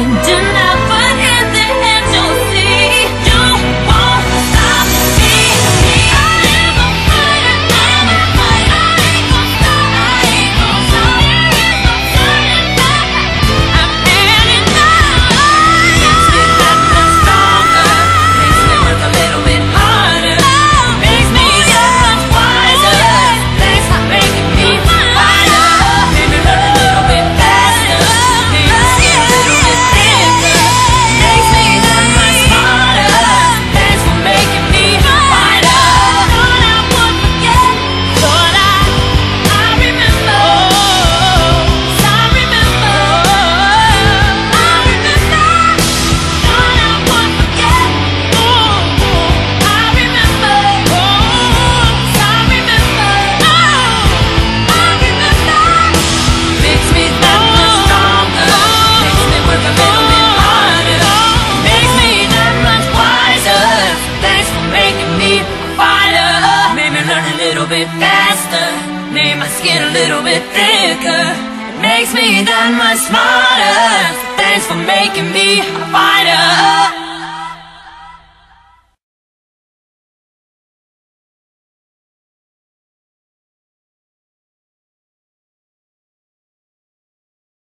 and do little bit faster Made my skin a little bit thicker. It makes me that much smarter. Thanks for making me